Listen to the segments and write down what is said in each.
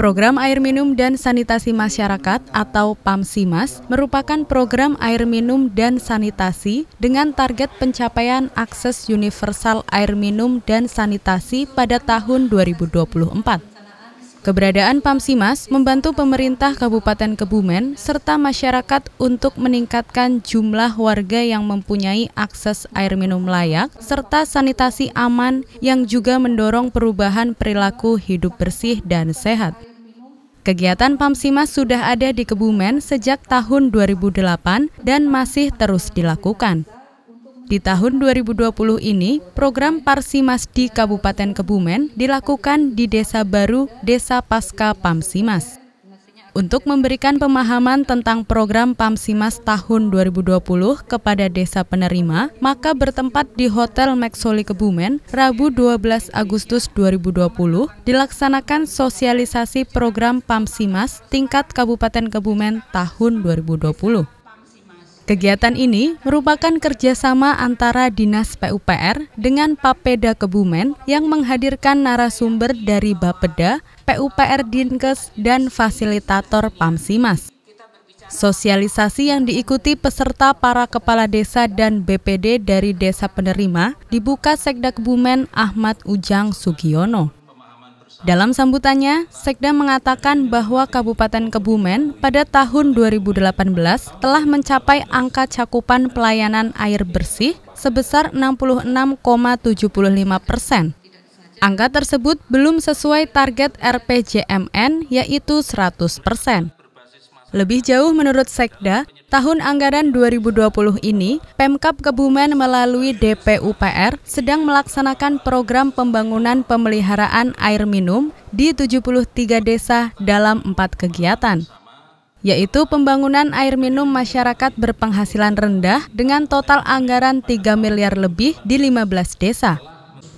Program Air Minum dan Sanitasi Masyarakat atau PAMSIMAS merupakan program air minum dan sanitasi dengan target pencapaian akses universal air minum dan sanitasi pada tahun 2024. Keberadaan PAMSIMAS membantu pemerintah Kabupaten Kebumen serta masyarakat untuk meningkatkan jumlah warga yang mempunyai akses air minum layak serta sanitasi aman yang juga mendorong perubahan perilaku hidup bersih dan sehat. Kegiatan PAMSIMAS sudah ada di Kebumen sejak tahun 2008 dan masih terus dilakukan. Di tahun 2020 ini, program Parsimas di Kabupaten Kebumen dilakukan di Desa Baru, Desa Pasca Pamsimas. Untuk memberikan pemahaman tentang program Pamsimas tahun 2020 kepada desa penerima, maka bertempat di Hotel Maxoli Kebumen, Rabu 12 Agustus 2020, dilaksanakan sosialisasi program Pamsimas tingkat Kabupaten Kebumen tahun 2020. Kegiatan ini merupakan kerjasama antara Dinas PUPR dengan Papeda Kebumen yang menghadirkan narasumber dari Bapeda, PUPR Dinkes, dan fasilitator PAMSIMAS. Sosialisasi yang diikuti peserta para kepala desa dan BPD dari desa penerima dibuka Sekda Kebumen Ahmad Ujang Sugiono. Dalam sambutannya, Sekda mengatakan bahwa Kabupaten Kebumen pada tahun 2018 telah mencapai angka cakupan pelayanan air bersih sebesar 66,75 persen. Angka tersebut belum sesuai target RPJMN yaitu 100 persen. Lebih jauh menurut Sekda, tahun anggaran 2020 ini, Pemkap Kebumen melalui DPUPR sedang melaksanakan program pembangunan pemeliharaan air minum di 73 desa dalam empat kegiatan yaitu pembangunan air minum masyarakat berpenghasilan rendah dengan total anggaran 3 miliar lebih di 15 desa.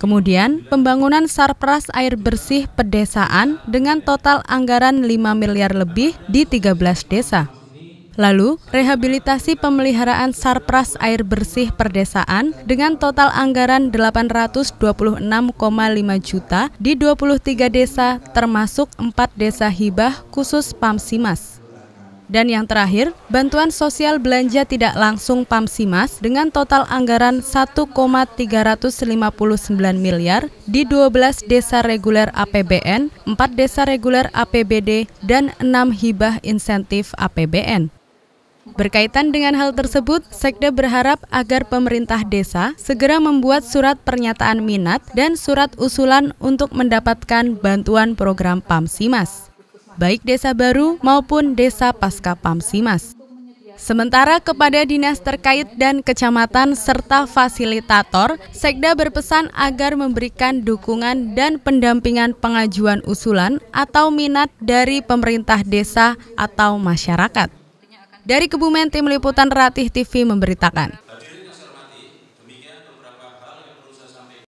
Kemudian, pembangunan sarpras air bersih pedesaan dengan total anggaran 5 miliar lebih di 13 desa. Lalu, rehabilitasi pemeliharaan sarpras air bersih perdesaan dengan total anggaran 826,5 juta di 23 desa termasuk 4 desa hibah khusus Pamsimas. Dan yang terakhir, bantuan sosial belanja tidak langsung PAMSIMAS dengan total anggaran 1,359 miliar di 12 desa reguler APBN, 4 desa reguler APBD, dan 6 hibah insentif APBN. Berkaitan dengan hal tersebut, Sekda berharap agar pemerintah desa segera membuat surat pernyataan minat dan surat usulan untuk mendapatkan bantuan program PAMSIMAS baik desa baru maupun desa pasca Pamsimas. Sementara kepada dinas terkait dan kecamatan serta fasilitator, Sekda berpesan agar memberikan dukungan dan pendampingan pengajuan usulan atau minat dari pemerintah desa atau masyarakat. Dari Kebumen Tim Liputan Ratih TV memberitakan.